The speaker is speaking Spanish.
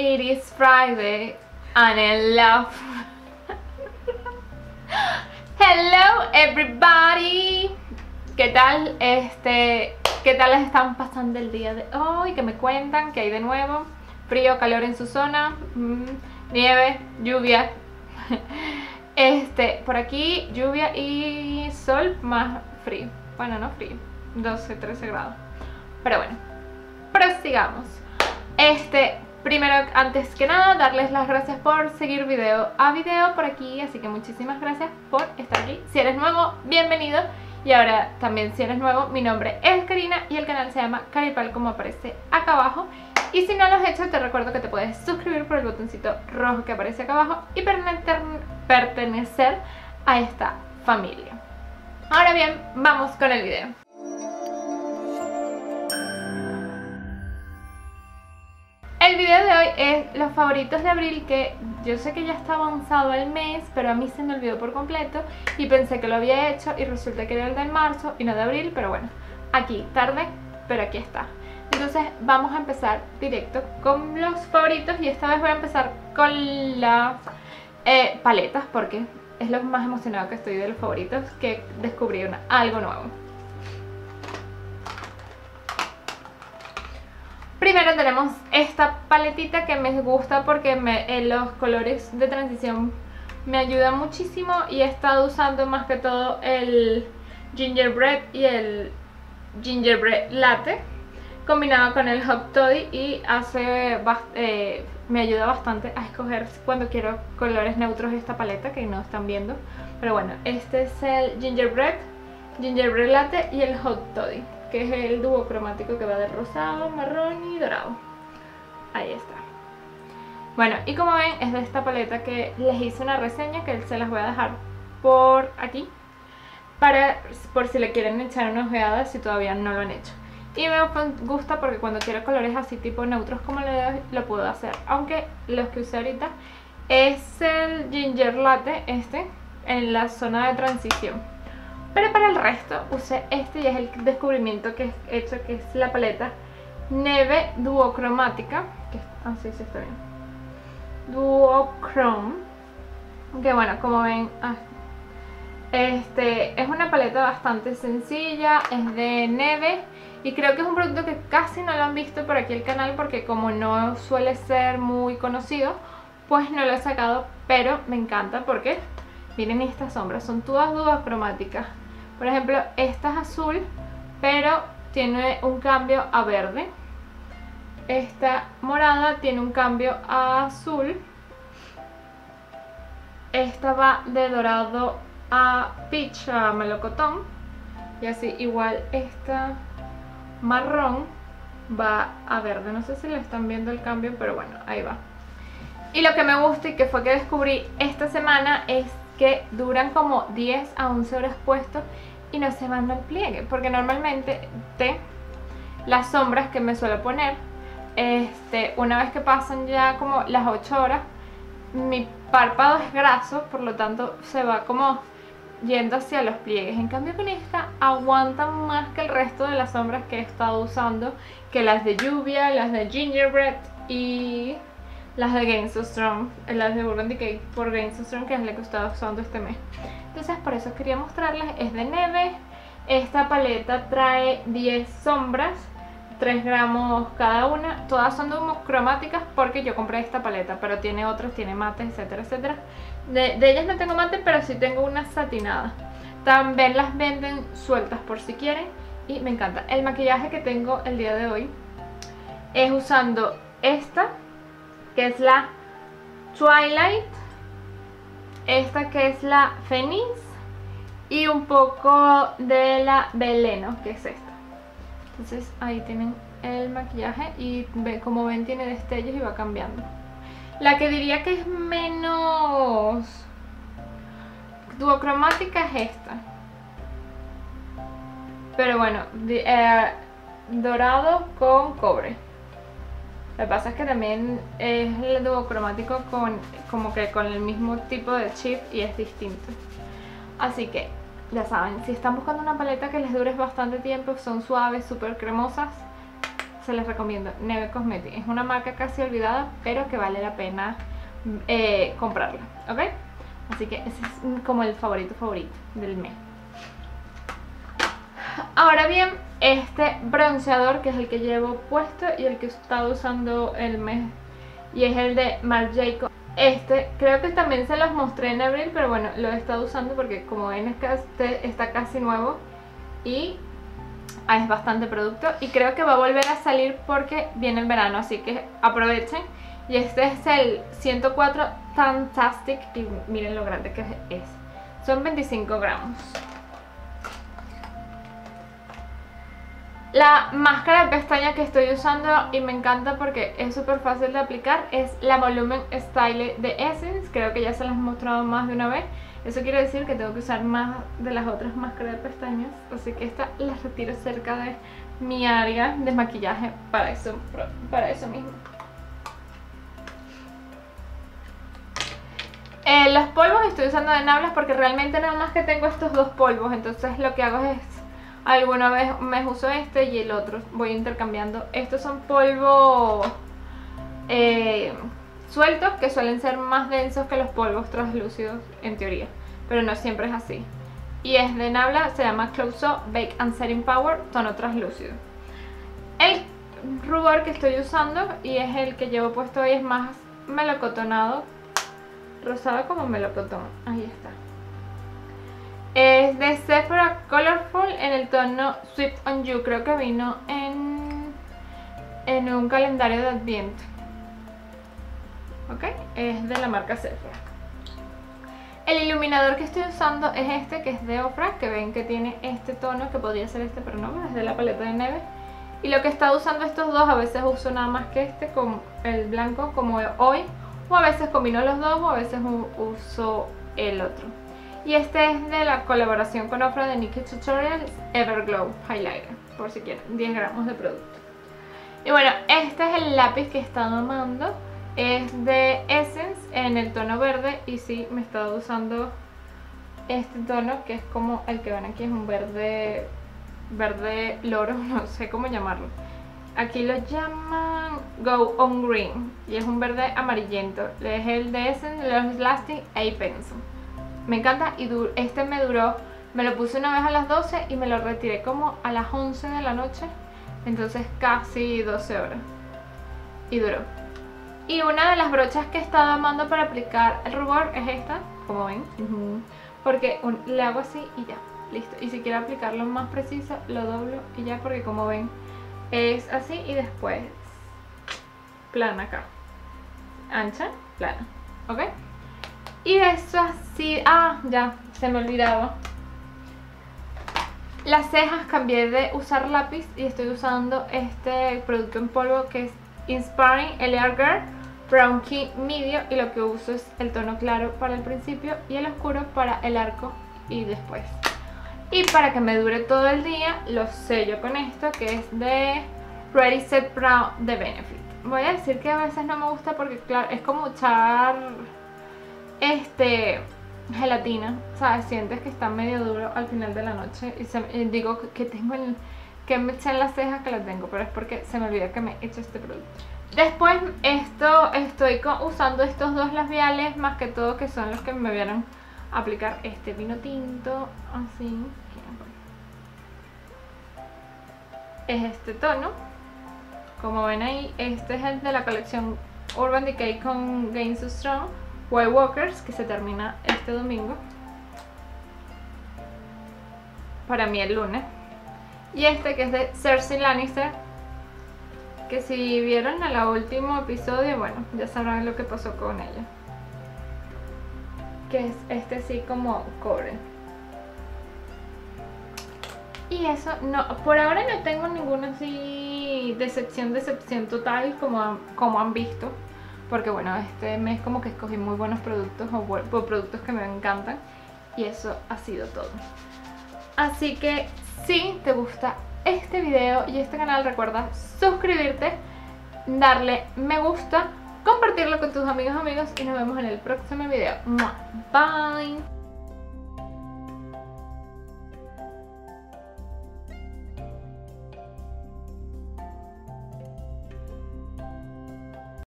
It is Friday and I love. Hello everybody. ¿Qué tal? Este, ¿qué tal les están pasando el día de hoy? Que me cuentan que hay de nuevo frío, calor en su zona, mm, nieve, lluvia. Este, por aquí lluvia y sol más frío. Bueno, no frío, 12, 13 grados. Pero bueno, prosigamos. Este, primero, antes que nada, darles las gracias por seguir video a video por aquí. Así que muchísimas gracias por estar aquí. Si eres nuevo, bienvenido. Y ahora también si eres nuevo, mi nombre es Karina y el canal se llama Caripal como aparece acá abajo. Y si no lo has hecho, te recuerdo que te puedes suscribir por el botoncito rojo que aparece acá abajo y pertenecer a esta familia. Ahora bien, vamos con el video. El video de hoy es los favoritos de abril que yo sé que ya está avanzado el mes, pero a mí se me olvidó por completo y pensé que lo había hecho y resulta que era el de marzo y no de abril, pero bueno, aquí, tarde, pero aquí está. Entonces vamos a empezar directo con los favoritos y esta vez voy a empezar con las eh, paletas porque es lo más emocionado que estoy de los favoritos que descubrí algo nuevo. Primero tenemos esta paletita que me gusta porque me, los colores de transición me ayudan muchísimo y he estado usando más que todo el gingerbread y el gingerbread latte combinado con el Hot Toddy y hace eh, me ayuda bastante a escoger cuando quiero colores neutros esta paleta que no están viendo. Pero bueno, este es el Gingerbread, Gingerbread Latte y el Hot Toddy, que es el dúo cromático que va de rosado, marrón y dorado. Ahí está. Bueno, y como ven, es de esta paleta que les hice una reseña que se las voy a dejar por aquí. Para, por si le quieren echar una ojeada si todavía no lo han hecho. Y me gusta porque cuando quiero colores así tipo neutros como le doy, lo puedo hacer. Aunque los que usé ahorita es el Ginger Latte, este, en la zona de transición. Pero para el resto usé este y es el descubrimiento que he hecho, que es la paleta Neve Duocromática. Que, ah, sí, sí está bien. Duochrome. Que bueno, como ven, ah, este es una paleta bastante sencilla, es de neve y creo que es un producto que casi no lo han visto por aquí el canal porque como no suele ser muy conocido, pues no lo he sacado, pero me encanta porque miren estas sombras, son todas dudas cromáticas. Por ejemplo, esta es azul, pero tiene un cambio a verde. Esta morada tiene un cambio a azul. Esta va de dorado a peach, a melocotón. Y así, igual esta marrón va a verde. No sé si le están viendo el cambio, pero bueno, ahí va. Y lo que me gusta y que fue que descubrí esta semana es que duran como 10 a 11 horas puestos y no se van al pliegue. Porque normalmente te, las sombras que me suelo poner, este, una vez que pasan ya como las 8 horas, mi párpado es graso, por lo tanto se va como yendo hacia los pliegues. En cambio con esta aguantan más que el resto de las sombras que he estado usando, que las de lluvia, las de gingerbread y las de Games of Strong, eh, las de Burgundy Cake por Games of Strong, que es la que he estado usando este mes. Entonces por eso quería mostrarles, es de neve, esta paleta trae 10 sombras, 3 gramos cada una, todas son cromáticas porque yo compré esta paleta, pero tiene otras, tiene mates, etcétera, etcétera. De, ellas no tengo mate, pero sí tengo unas satinadas. También las venden sueltas por si quieren y me encanta. El maquillaje que tengo el día de hoy es usando esta, que es la Twilight, esta que es la Phoenix y un poco de la Veleno, que es esta. Entonces ahí tienen el maquillaje y como ven tiene destellos y va cambiando. La que diría que es menos duocromática es esta. Pero bueno, eh, dorado con cobre. Lo que pasa es que también es el duocromático con como que con el mismo tipo de chip y es distinto. Así que ya saben, si están buscando una paleta que les dure bastante tiempo, son suaves, súper cremosas, se les recomiendo Neve Cosmetics. Es una marca casi olvidada, pero que vale la pena eh, comprarla, ¿ok? Así que ese es como el favorito favorito del mes. Ahora bien, este bronceador que es el que llevo puesto y el que he estado usando el mes y es el de Marc. Este creo que también se los mostré en abril, pero bueno, lo he estado usando porque como ven está casi nuevo y es bastante producto y creo que va a volver a salir porque viene el verano, así que aprovechen. Y este es el 104 Fantastic y miren lo grande que es. Son 25 gramos. La máscara de pestaña que estoy usando y me encanta porque es súper fácil de aplicar es la Volumen Style de Essence. Creo que ya se las he mostrado más de una vez. Eso quiere decir que tengo que usar más de las otras máscaras de pestañas. Así que esta la retiro cerca de mi área de maquillaje para eso, para eso mismo. Eh, los polvos estoy usando de Nablas porque realmente nada más que tengo estos dos polvos. Entonces lo que hago es Alguna vez me uso este y el otro voy intercambiando. Estos son polvos eh, sueltos que suelen ser más densos que los polvos translúcidos en teoría. Pero no siempre es así. Y es de Nabla, se llama Close Up Bake and Setting Power, tono translúcido. El rubor que estoy usando y es el que llevo puesto hoy es más melocotonado. Rosado como melocotón. Ahí está. Es de Sephora en el tono Sweet on You. Creo que vino en, en un calendario de Adviento. ¿Ok? Es de la marca Sephora. El iluminador que estoy usando es este, que es de Ofra, que ven que tiene este tono, que podría ser este, pero no, es de la paleta de nieve. Y lo que he estado usando estos dos, a veces uso nada más que este, con el blanco como hoy, o a veces combino los dos, o a veces uso el otro. Y este es de la colaboración con Ofra de Nikki Tutorials Everglow Highlighter, por si quieren, 10 gramos de producto. Y bueno, este es el lápiz que he estado amando. Es de Essence en el tono verde y sí, me he estado usando este tono que es como el que ven aquí, es un verde, verde loro, no sé cómo llamarlo. Aquí lo llaman Go On Green y es un verde amarillento. Es el de Essence Lasting A Pencil. Me encanta y este me duró, me lo puse una vez a las 12 y me lo retiré como a las 11 de la noche. Entonces casi 12 horas. Y duró. Y una de las brochas que he estado amando para aplicar el rubor es esta, como ven. Porque le hago así y ya, listo. Y si quiero aplicarlo más preciso, lo doblo y ya, porque como ven, es así y después plana acá. Ancha, plana. ¿Ok? Y eso así, ah, ya, se me olvidaba. Las cejas cambié de usar lápiz y estoy usando este producto en polvo que es Inspiring Elegant Girl Brown Key Medio y lo que uso es el tono claro para el principio y el oscuro para el arco y después. Y para que me dure todo el día, lo sello con esto que es de Ready Set Brown de Benefit. Voy a decir que a veces no me gusta porque claro, es como echar este gelatina, ¿sabes? Sientes que está medio duro al final de la noche y, digo que tengo el que me eché en las cejas que la tengo, pero es porque se me olvidó que me he hecho este producto. Después esto estoy usando estos dos labiales más que todo que son los que me vieron aplicar este vino tinto así. Es este tono. Como ven ahí, este es el de la colección Urban Decay con Gain So Strong White Walkers, que se termina este domingo. Para mí el lunes. Y este que es de Cersei Lannister. Que si vieron el último episodio, bueno, ya sabrán lo que pasó con ella. Que es este así como cobre. Y eso, no, por ahora no tengo ninguna así decepción, decepción total como, como han visto porque bueno, este mes como que escogí muy buenos productos o, productos que me encantan y eso ha sido todo. Así que si te gusta este video y este canal recuerda suscribirte, darle me gusta, compartirlo con tus amigos amigos y nos vemos en el próximo video. Bye!